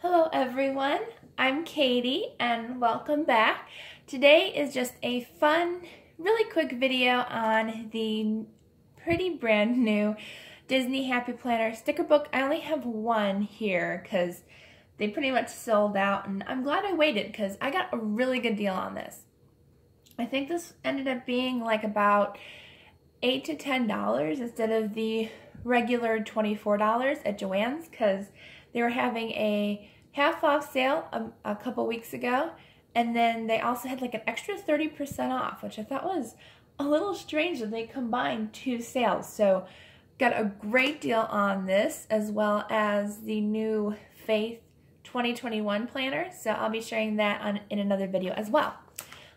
Hello everyone, I'm Katie and welcome back. Today is just a fun, really quick video on the pretty brand new Disney Happy Planner sticker book. I only have one here because they pretty much sold out and I'm glad I waited because I got a really good deal on this. I think this ended up being like about 8 to $10 instead of the regular $24 at Joann's because they were having a half off sale a, a couple weeks ago. And then they also had like an extra 30% off, which I thought was a little strange that they combined two sales. So got a great deal on this as well as the new Faith 2021 planner. So I'll be sharing that on in another video as well.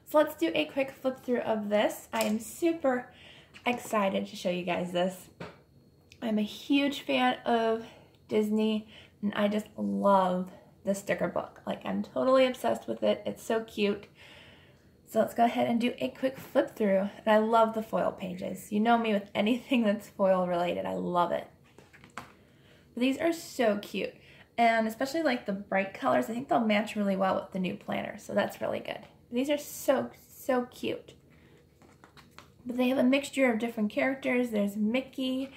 So let's do a quick flip through of this. I am super excited to show you guys this. I'm a huge fan of Disney and I just love the sticker book. Like I'm totally obsessed with it. It's so cute. So let's go ahead and do a quick flip through. And I love the foil pages. You know me with anything that's foil related. I love it. These are so cute. And especially like the bright colors, I think they'll match really well with the new planner. So that's really good. These are so, so cute. But they have a mixture of different characters. There's Mickey.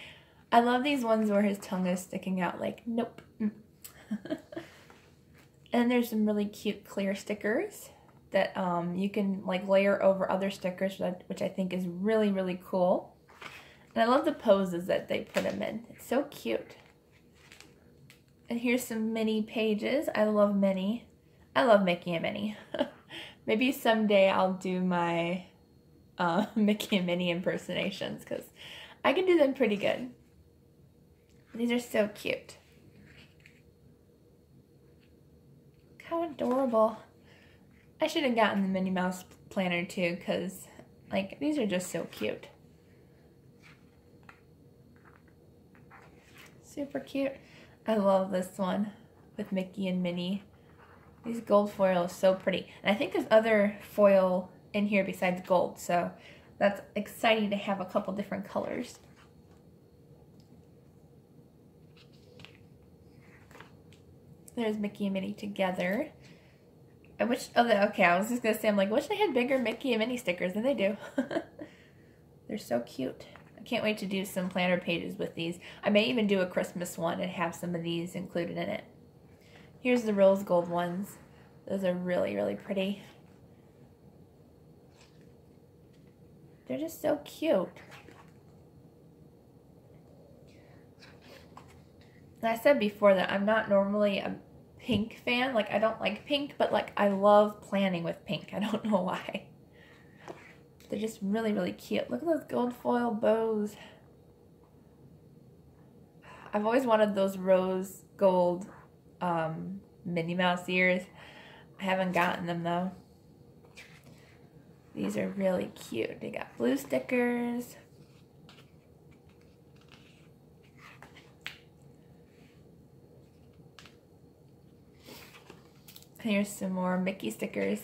I love these ones where his tongue is sticking out like, nope. and there's some really cute clear stickers that um, you can like layer over other stickers, which I think is really, really cool. And I love the poses that they put them in. It's so cute. And here's some mini pages. I love mini. I love Mickey and Minnie. Maybe someday I'll do my uh, Mickey and Minnie impersonations because I can do them pretty good. These are so cute. How adorable. I should have gotten the Minnie Mouse planner too because like these are just so cute. Super cute. I love this one with Mickey and Minnie. These gold foil is so pretty. And I think there's other foil in here besides gold, so that's exciting to have a couple different colors. There's Mickey and Minnie together. I wish, oh, okay, I was just going to say, I'm like, wish they had bigger Mickey and Minnie stickers, and they do. They're so cute. I can't wait to do some planner pages with these. I may even do a Christmas one and have some of these included in it. Here's the rose gold ones. Those are really, really pretty. They're just so cute. I said before that I'm not normally a pink fan. Like, I don't like pink, but, like, I love planning with pink. I don't know why. They're just really, really cute. Look at those gold foil bows. I've always wanted those rose gold um, Minnie Mouse ears. I haven't gotten them, though. These are really cute. They got blue stickers. Here's some more Mickey stickers.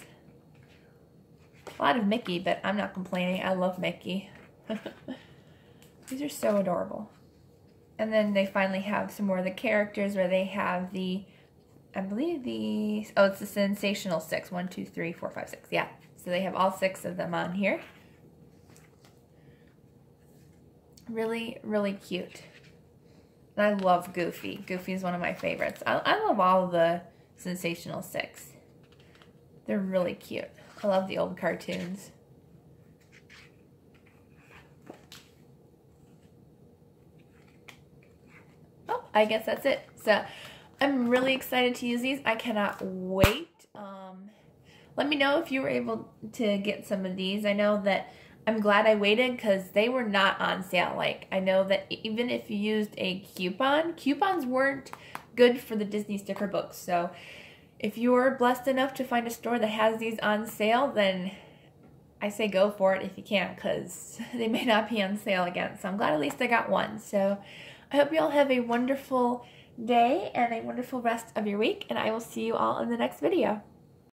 A lot of Mickey, but I'm not complaining. I love Mickey. These are so adorable. And then they finally have some more of the characters where they have the, I believe the, oh, it's the Sensational Six. One, two, three, four, five, six. Yeah. So they have all six of them on here. Really, really cute. And I love Goofy. Goofy is one of my favorites. I, I love all the Sensational Six. They're really cute. I love the old cartoons. Oh, I guess that's it. So I'm really excited to use these. I cannot wait. Um, let me know if you were able to get some of these. I know that I'm glad I waited because they were not on sale. Like, I know that even if you used a coupon, coupons weren't good for the Disney sticker books. So if you're blessed enough to find a store that has these on sale, then I say go for it if you can because they may not be on sale again. So I'm glad at least I got one. So I hope you all have a wonderful day and a wonderful rest of your week, and I will see you all in the next video.